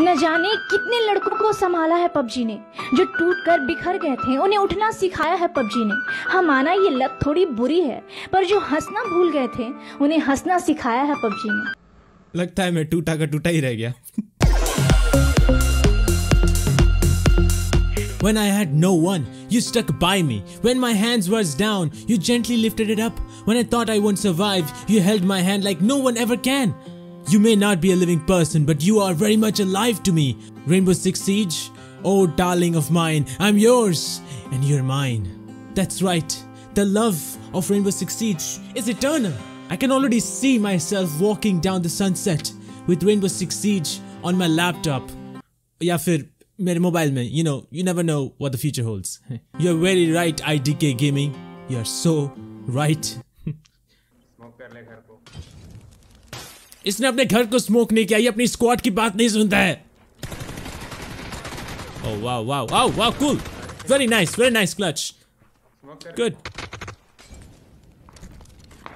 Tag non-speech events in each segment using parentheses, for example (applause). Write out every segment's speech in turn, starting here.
न जाने कितने लड़कों को संभाला है पबजी ने जो टूट कर बिखर गए थे उन्हें उठना सिखाया है पबजी ने हाँ माना ये लत थोड़ी बुरी है पर जो हंसना भूल गए थे उन्हें हंसना सिखाया है पबजी ने लगता है मैं टूटा का टूटा ही रह गया When I had no one, you stuck by me. When my hands was down, you gently lifted it up. When I thought I wouldn't survive, you held my hand like no one ever can. You may not be a living person, but you are very much alive to me. Rainbow Six Siege, oh darling of mine, I'm yours and you're mine. That's right, the love of Rainbow Six Siege is eternal. I can already see myself walking down the sunset with Rainbow Six Siege on my laptop. या फिर मेरे mobile में you know you never know what the future holds (laughs) you're very right IDK gaming you're so right (laughs) इसने अपने घर को smoke नहीं किया, ये अपनी स्क्वाड की बात नहीं सुनता है।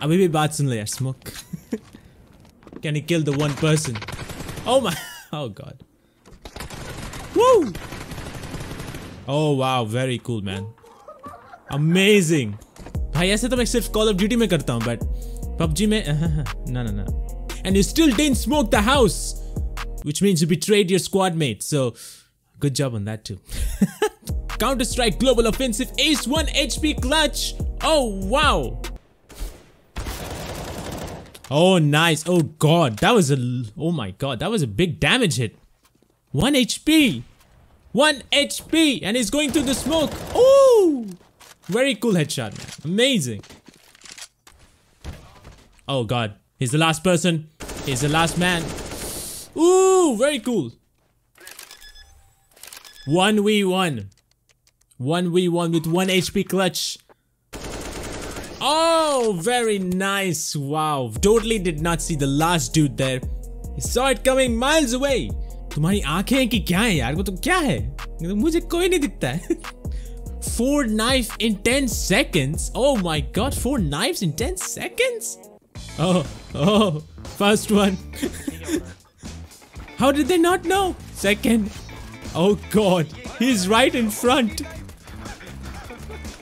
अभी भी बात सुन यार smoke can you kill the one person oh my oh god woo oh वाह वेरी कूल मैन अमेजिंग भाई, ऐसे तो मैं सिर्फ़ कॉल ऑफ़ ड्यूटी में करता हूँ बट पबजी में (laughs) ना ना ना. and you still didn't smoke the house, which means you betrayed your squad mate. So good job on that too. (laughs) Counter-Strike Global Offensive Ace 1 HP clutch. Oh, wow. Oh, nice. Oh, God. That was a... Oh, my God. That was a big damage hit. 1 HP. 1 HP. And he's going through the smoke. Oh! Very cool headshot. Amazing. Oh, God. He's the last person. He's the last man. Ooh, very cool. 1v1. 1v1 with 1 HP clutch. Oh, very nice. Wow. Totally did not see the last dude there. He saw it coming miles away. तुम्हारी आंखें हैं कि क्या है यार वो तो क्या है मुझे कोई नहीं दिखता है (laughs) Four knife in 10 seconds? Oh my god, four knives in 10 seconds? Oh, oh, first one. How did they not know? Second. Oh god, he's right in front.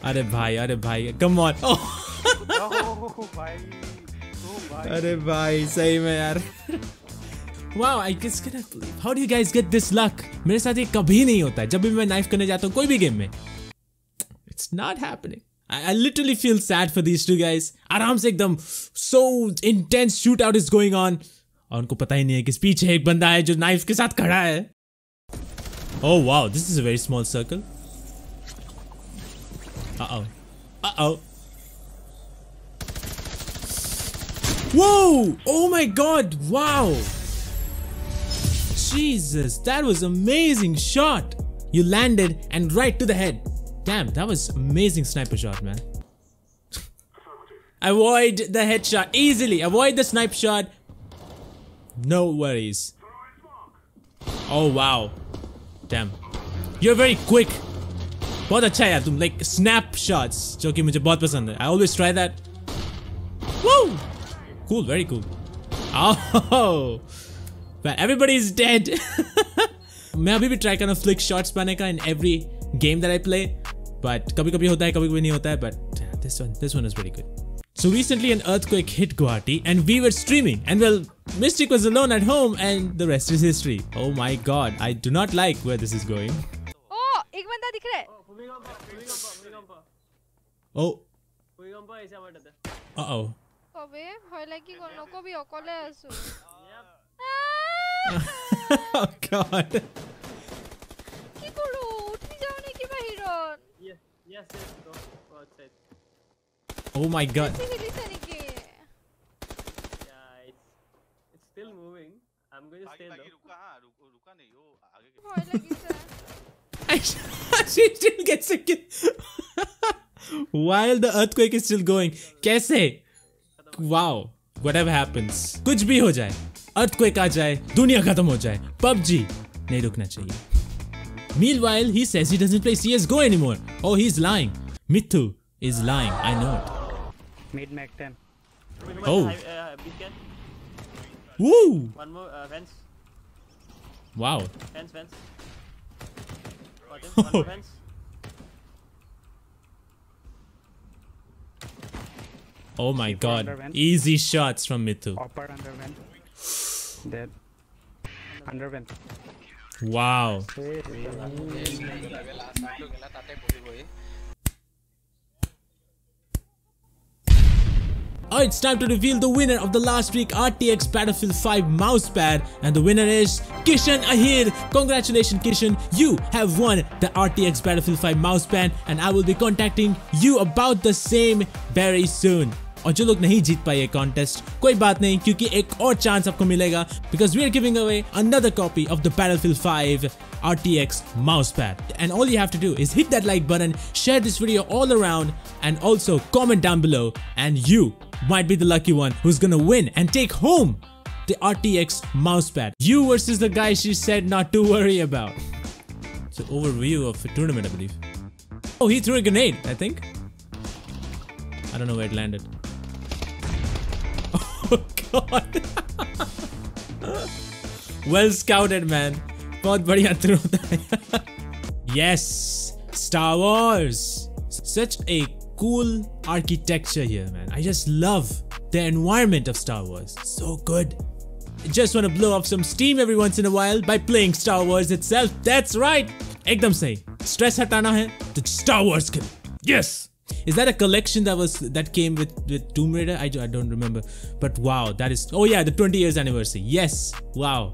अरे भाई अरे भाई come on. Oh. अरे भाई सही में यार wow, I just cannot believe. How do you guys get this luck? मेरे साथ ये कभी नहीं होता है जब भी मैं नाइफ करने जाता हूँ कोई भी गेम में It's not happening. I, I literally feel sad for these two guys. आराम से एकदम so intense shootout is going on. और उनको पता ही नहीं है कि पीछे एक बंदा है जो नाइफ के साथ खड़ा है Oh wow, this is a very small circle. Uh-oh. Uh-oh. Whoa! Oh my god! Wow! Jesus, that was amazing shot. You landed and right to the head. Damn, that was amazing sniper shot, man. (laughs) Avoid the headshot easily. Avoid the snipe shot. No worries. Oh wow. Damn. You're very quick. बहुत अच्छा यार तुम like snap shots जो कि मुझे बहुत पसंद है. I always try that. Woo! Cool, very cool. Oh, (laughs) but everybody's dead. मैं अभी भी ट्राई कर रहा हूँ फ्लिक शॉट्स पाने का in every game that I play but kabhi kabhi hota hai, kabhi kabhi nahi hota hai, but this one, this one is very good. So recently an earthquake hit Guwahati and we were streaming and well, Mystic was alone at home and the rest is history. Oh my god, I do not like where this is going. Oh, ek banda dikh raha hai. Oh. Uh (laughs) oh. কবে god. Yes, yes, go. Go outside. Oh my god. Yeah, it's, it's still moving. I'm going to stay though. she still gets a kill. While the earthquake is still going. Kaise? Wow. Whatever happens. Kuch bhi ho jaye. Earthquake aa jaye. Duniya khatam ho jaye. PUBG Nahi rukna chahiye. Meanwhile, he says he doesn't play CSGO anymore. Oh, he's lying. Mithu is lying. I know it. Mid Mac 10. Maybe one Oh. high- uh, beacon. Woo! One more uh, fence. Wow. Fence, fence. (laughs) One more fence. Oh my god. under vent. Easy shots from Mithu. Upper under vent. Dead. Under vent. Wow. Oh, it's time to reveal the winner of the last week RTX Battlefield 5 mousepad, and the winner is Kishan Ahir. Congratulations, Kishan. You have won the RTX Battlefield 5 mousepad, and I will be contacting you about the same very soon. और जो लोग नहीं जीत पाए ये contest कोई बात नहीं क्योंकि एक और चांस आपको मिलेगा because we are giving away another copy of the Battlefield 5 RTX mousepad. And all you have to do is hit that like button, share this video all around, and also comment down below, and you might be the lucky one who's gonna win and take home the RTX mousepad. You versus the guy she said not to worry about. So overview of the tournament, I believe. Oh, he threw a grenade, I think. I don't know where it landed. Oh god. well scouted, man. बहुत बढ़िया throw था. yes, Star Wars. Such a cool architecture here, man. I just love the environment of Star Wars. So good. Just want to blow off some steam every once in a while by playing Star Wars itself. That's right. एकदम सही. Stress हटाना है तो Star Wars Khelo. Yes. Is that a collection that was that came with with Tomb Raider? I, I don't remember. But wow, that is oh yeah, the 20 years anniversary. Yes. Wow.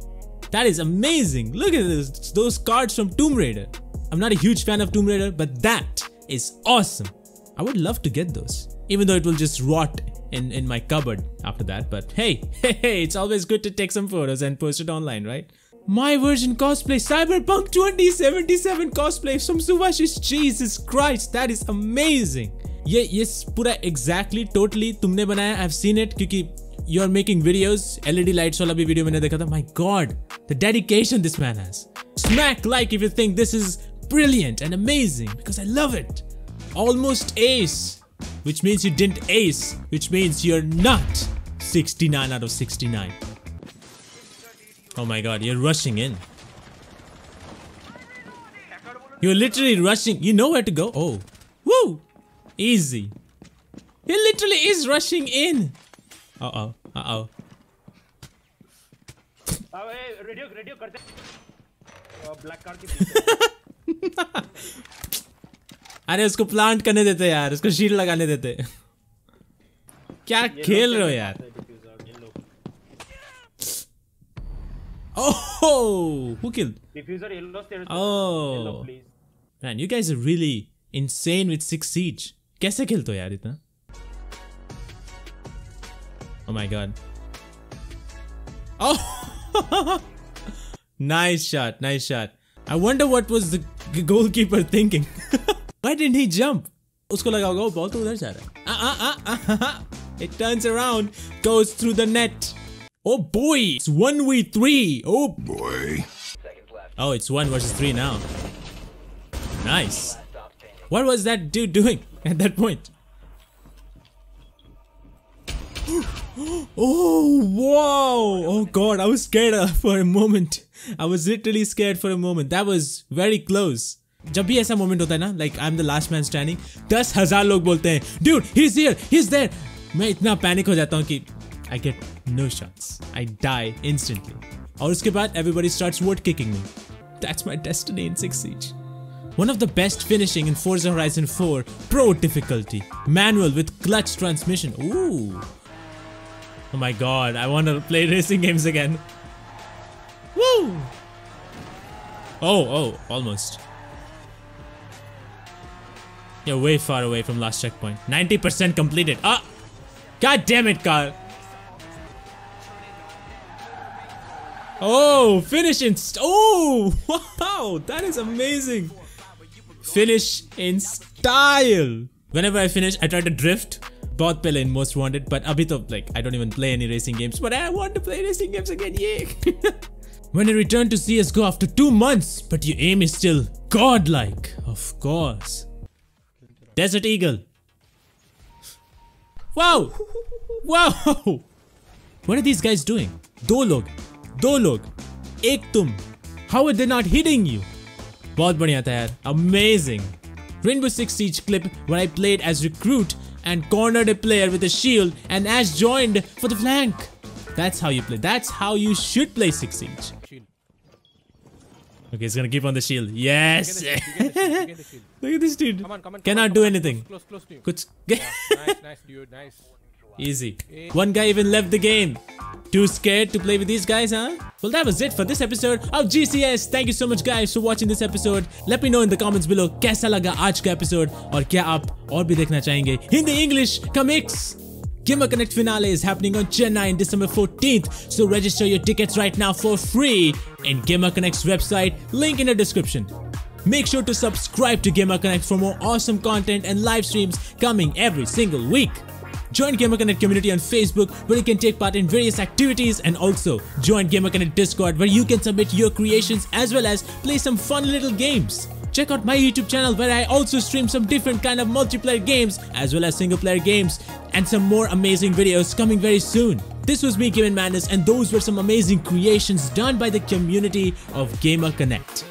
That is amazing. Look at this. Those cards from Tomb Raider. I'm not a huge fan of Tomb Raider, but that is awesome. I would love to get those. Even though it will just rot in, in my cupboard after that. But hey, (laughs) hey, hey, it's always good to take some photos and post it online, right? My version cosplay, Cyberpunk 2077 cosplay from Subhashish. Jesus Christ, that is amazing. ये ये पूरा exactly totally तुमने बनाया I've seen it क्योंकि you are making videos LED lights वाला भी video मैंने देखा था my god the dedication this man has smack like if you think this is brilliant and amazing because I love it almost ace which means you didn't ace which means you're not 69 out of 69 oh my god you're rushing in you're literally rushing you know where to go oh woo Easy. He literally is rushing in. Uh-oh. Uh-oh. Radio radio करते black (laughs) अरे उसको plant करने देते यार उसको shield लगाने देते क्या खेल रहे हो यार Oh, who killed? Defuser, yellow, oh, man, you guys are really insane with six siege. कैसे खेलते हो यार इतना? Oh my god. Oh, (laughs) nice shot, nice shot. I wonder what was the g- goalkeeper thinking. (laughs) Why didn't he jump? उसको लगा होगा वो ball तो उधर जा रहा है. Ah, ah, ah, ah, ah. It turns around, goes through the net. Oh boy, it's 1v3. Oh boy. Oh, it's 1 versus 3 now. Nice. What was that dude doing at that point? Oh, wow. Oh, God. I was scared uh, for a moment. I was literally scared for a moment. That was very close. जब भी ऐसा moment होता है ना like I am the last man standing दस हजार लोग बोलते हैं dude he is here he is there मैं इतना पैनिक हो जाता हूँ कि I get no shots I die instantly और उसके बाद everybody starts vote kicking me that's my destiny in six seize one of the best finishing in Forza Horizon 4 Pro difficulty. Manual with clutch transmission. Ooh. Oh my god, I want to play racing games again. Woo! Oh, oh, almost. You're way far away from last checkpoint. 90% completed. Ah! God damn it, Carl. Oh, finish in. Oh, (laughs) wow, that is amazing Finish in style. Whenever I finish, I try to drift. बहुत पहले in most wanted, but अभी तो like I don't even play any racing games, but I want to play racing games again. Yay! when (laughs) you return to CS:GO after two months, but your aim is still godlike, of course. Desert Eagle. Wow! Wow! What are these guys doing? दो लोग दो लोग एक तुम How are they not hitting you? बहुत बढ़िया था यार. Amazing. Rainbow Six Siege clip where I played as recruit and cornered a player with a shield and Ash joined for the flank. That's how you play. That's how you should play Six Siege. Shield. Okay, he's gonna keep on the shield. Yes. Get (laughs) the shield. Get the shield. Look at this dude. Come on, come on. come Cannot on, do come on. anything. Close, close to you. Kuch. nice, nice, dude. Nice. (laughs) Easy. One guy even left the game. Too scared to play with these guys, huh? Well, that was it for this episode of GCS. Thank you so much, guys, for watching this episode. Let me know in the comments below कैसा लगा आज का episode और kya आप और भी देखना चाहेंगे Hindi English का mix Gamer Connect finale is happening on Chennai on December 14th, so register your tickets right now for free in Gamer Connect's website, link in the description. Make sure to subscribe to Gamer Connect for more awesome content and live streams coming every single week. Join Gamer Connect community on Facebook where you can take part in various activities and also join Gamer Connect Discord where you can submit your creations as well as play some fun little games. Check out my YouTube channel where I also stream some different kind of multiplayer games as well as single player games and some more amazing videos coming very soon. This was me, GaminMadness, and those were some amazing creations done by the community of Gamer Connect.